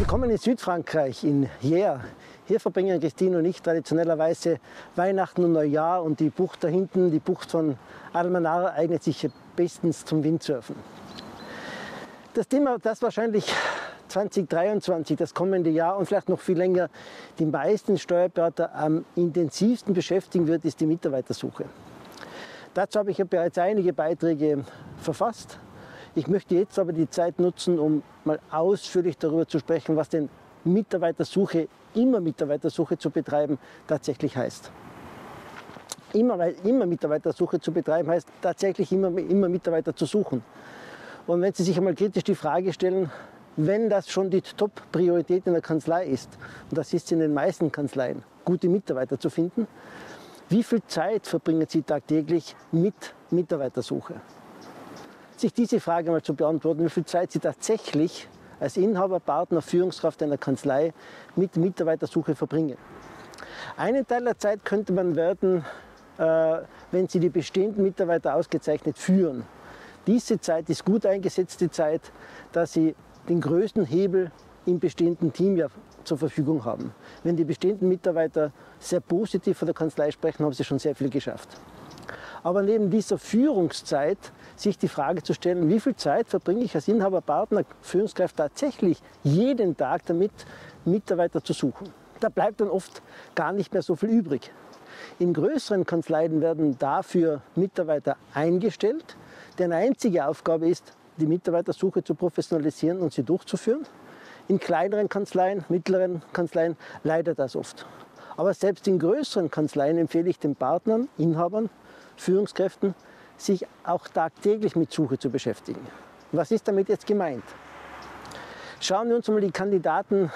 Willkommen in Südfrankreich, in Hier. Hier verbringen Christine und ich traditionellerweise Weihnachten und Neujahr und die Bucht da hinten, die Bucht von Almanar, eignet sich bestens zum Windsurfen. Das Thema, das wahrscheinlich 2023, das kommende Jahr und vielleicht noch viel länger die meisten Steuerberater am intensivsten beschäftigen wird, ist die Mitarbeitersuche. Dazu habe ich ja bereits einige Beiträge verfasst. Ich möchte jetzt aber die Zeit nutzen, um mal ausführlich darüber zu sprechen, was denn Mitarbeitersuche, immer Mitarbeitersuche zu betreiben, tatsächlich heißt. Immer, immer Mitarbeitersuche zu betreiben heißt tatsächlich immer, immer Mitarbeiter zu suchen. Und wenn Sie sich einmal kritisch die Frage stellen, wenn das schon die Top-Priorität in der Kanzlei ist, und das ist in den meisten Kanzleien, gute Mitarbeiter zu finden, wie viel Zeit verbringen Sie tagtäglich mit Mitarbeitersuche? Sich diese Frage mal zu beantworten, wie viel Zeit Sie tatsächlich als Inhaber, Partner, Führungskraft einer Kanzlei mit Mitarbeitersuche verbringen. Einen Teil der Zeit könnte man werden, äh, wenn Sie die bestehenden Mitarbeiter ausgezeichnet führen. Diese Zeit ist gut eingesetzte Zeit, da Sie den größten Hebel im bestehenden Team ja zur Verfügung haben. Wenn die bestehenden Mitarbeiter sehr positiv von der Kanzlei sprechen, haben sie schon sehr viel geschafft. Aber neben dieser Führungszeit sich die Frage zu stellen, wie viel Zeit verbringe ich als Inhaber, Partner, Führungskraft tatsächlich jeden Tag damit, Mitarbeiter zu suchen. Da bleibt dann oft gar nicht mehr so viel übrig. In größeren Kanzleien werden dafür Mitarbeiter eingestellt, deren einzige Aufgabe ist, die Mitarbeitersuche zu professionalisieren und sie durchzuführen. In kleineren Kanzleien, mittleren Kanzleien leidet das oft. Aber selbst in größeren Kanzleien empfehle ich den Partnern, Inhabern, Führungskräften, sich auch tagtäglich mit Suche zu beschäftigen. Was ist damit jetzt gemeint? Schauen wir uns mal die Kandidaten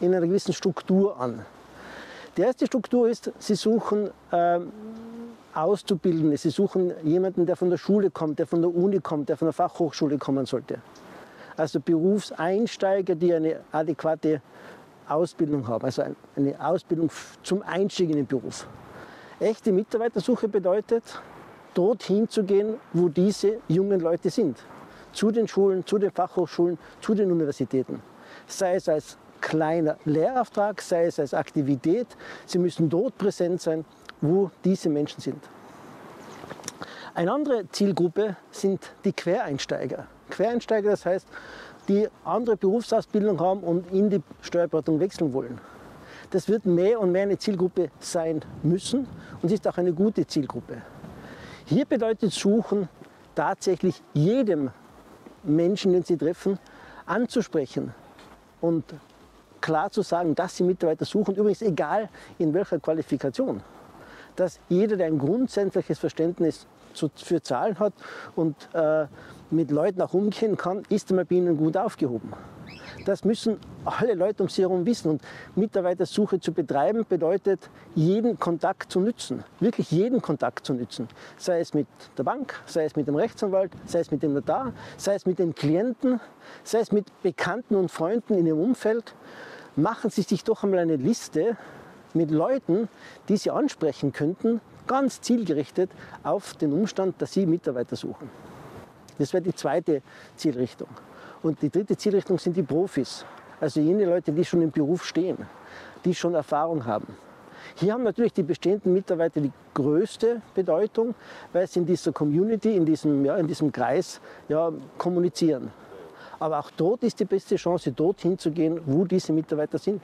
in einer gewissen Struktur an. Die erste Struktur ist, sie suchen äh, Auszubildende, sie suchen jemanden, der von der Schule kommt, der von der Uni kommt, der von der Fachhochschule kommen sollte. Also Berufseinsteiger, die eine adäquate Ausbildung haben, also eine Ausbildung zum Einstieg in den Beruf. Echte Mitarbeitersuche bedeutet, dorthin zu gehen, wo diese jungen Leute sind. Zu den Schulen, zu den Fachhochschulen, zu den Universitäten. Sei es als kleiner Lehrauftrag, sei es als Aktivität. Sie müssen dort präsent sein, wo diese Menschen sind. Eine andere Zielgruppe sind die Quereinsteiger. Quereinsteiger, das heißt, die andere Berufsausbildung haben und in die Steuerberatung wechseln wollen. Das wird mehr und mehr eine Zielgruppe sein müssen und ist auch eine gute Zielgruppe. Hier bedeutet Suchen tatsächlich jedem Menschen, den Sie treffen, anzusprechen und klar zu sagen, dass Sie Mitarbeiter suchen, übrigens egal in welcher Qualifikation. Dass jeder, der ein grundsätzliches Verständnis für Zahlen hat und äh, mit Leuten auch umgehen kann, ist einmal bei Ihnen gut aufgehoben. Das müssen alle Leute um Sie herum wissen. Und Mitarbeitersuche zu betreiben bedeutet, jeden Kontakt zu nützen. Wirklich jeden Kontakt zu nützen. Sei es mit der Bank, sei es mit dem Rechtsanwalt, sei es mit dem Notar, sei es mit den Klienten, sei es mit Bekannten und Freunden in Ihrem Umfeld. Machen Sie sich doch einmal eine Liste mit Leuten, die Sie ansprechen könnten, ganz zielgerichtet auf den Umstand, dass Sie Mitarbeiter suchen. Das wäre die zweite Zielrichtung. Und die dritte Zielrichtung sind die Profis, also jene Leute, die schon im Beruf stehen, die schon Erfahrung haben. Hier haben natürlich die bestehenden Mitarbeiter die größte Bedeutung, weil sie in dieser Community, in diesem, ja, in diesem Kreis ja, kommunizieren. Aber auch dort ist die beste Chance, dorthin zu gehen, wo diese Mitarbeiter sind.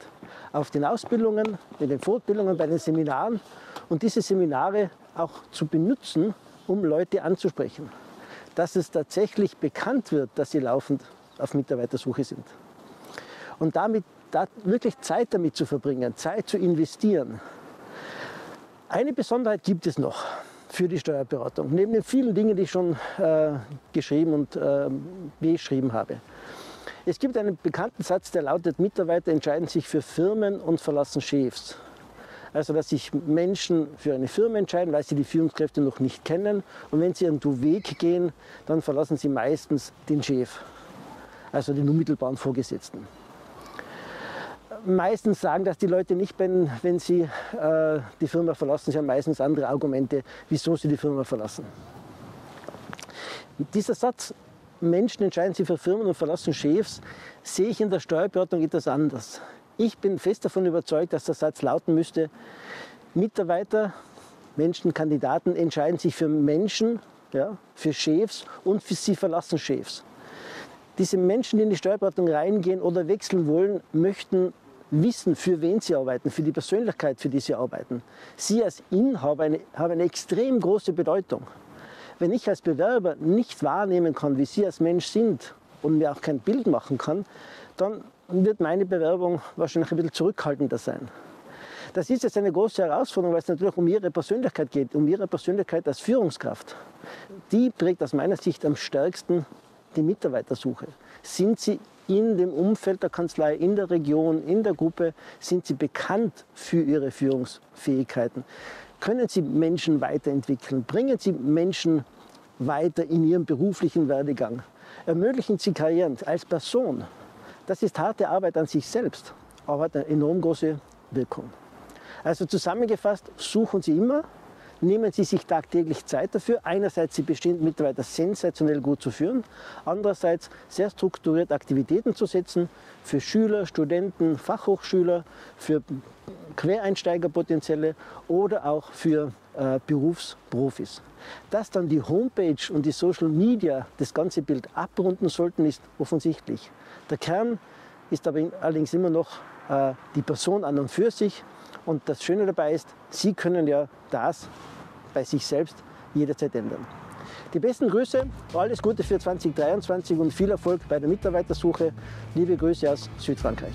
Auf den Ausbildungen, in den Fortbildungen, bei den Seminaren und diese Seminare auch zu benutzen, um Leute anzusprechen. Dass es tatsächlich bekannt wird, dass sie laufend auf Mitarbeitersuche sind. Und damit da wirklich Zeit damit zu verbringen, Zeit zu investieren. Eine Besonderheit gibt es noch für die Steuerberatung. Neben den vielen Dingen, die ich schon äh, geschrieben und äh, beschrieben habe. Es gibt einen bekannten Satz, der lautet, Mitarbeiter entscheiden sich für Firmen und verlassen Chefs. Also dass sich Menschen für eine Firma entscheiden, weil sie die Führungskräfte noch nicht kennen. Und wenn sie irgendwo Weg gehen, dann verlassen sie meistens den Chef, also den unmittelbaren Vorgesetzten meistens sagen das die Leute nicht, wenn, wenn sie äh, die Firma verlassen. Sie haben meistens andere Argumente, wieso sie die Firma verlassen. Dieser Satz Menschen entscheiden sich für Firmen und verlassen Chefs, sehe ich in der Steuerberatung etwas anders. Ich bin fest davon überzeugt, dass der Satz lauten müsste, Mitarbeiter, Menschen, Kandidaten entscheiden sich für Menschen, ja, für Chefs und für sie verlassen Chefs. Diese Menschen, die in die Steuerberatung reingehen oder wechseln wollen, möchten wissen, für wen sie arbeiten, für die Persönlichkeit, für die sie arbeiten. Sie als Inhaber eine, haben eine extrem große Bedeutung. Wenn ich als Bewerber nicht wahrnehmen kann, wie Sie als Mensch sind und mir auch kein Bild machen kann, dann wird meine Bewerbung wahrscheinlich ein bisschen zurückhaltender sein. Das ist jetzt eine große Herausforderung, weil es natürlich um Ihre Persönlichkeit geht, um Ihre Persönlichkeit als Führungskraft. Die prägt aus meiner Sicht am stärksten die Mitarbeitersuche. Sind Sie in dem Umfeld der Kanzlei, in der Region, in der Gruppe, sind Sie bekannt für Ihre Führungsfähigkeiten? Können Sie Menschen weiterentwickeln? Bringen Sie Menschen weiter in ihrem beruflichen Werdegang? Ermöglichen Sie Karrieren als Person? Das ist harte Arbeit an sich selbst, aber hat eine enorm große Wirkung. Also zusammengefasst, suchen Sie immer nehmen Sie sich tagtäglich Zeit dafür. Einerseits, Sie bestehenden Mitarbeiter sensationell gut zu führen. Andererseits, sehr strukturiert Aktivitäten zu setzen für Schüler, Studenten, Fachhochschüler, für Quereinsteiger potenzielle oder auch für äh, Berufsprofis. Dass dann die Homepage und die Social Media das ganze Bild abrunden sollten, ist offensichtlich. Der Kern ist aber allerdings immer noch äh, die Person an und für sich, und das Schöne dabei ist, Sie können ja das bei sich selbst jederzeit ändern. Die besten Grüße, alles Gute für 2023 und viel Erfolg bei der Mitarbeitersuche. Liebe Grüße aus Südfrankreich.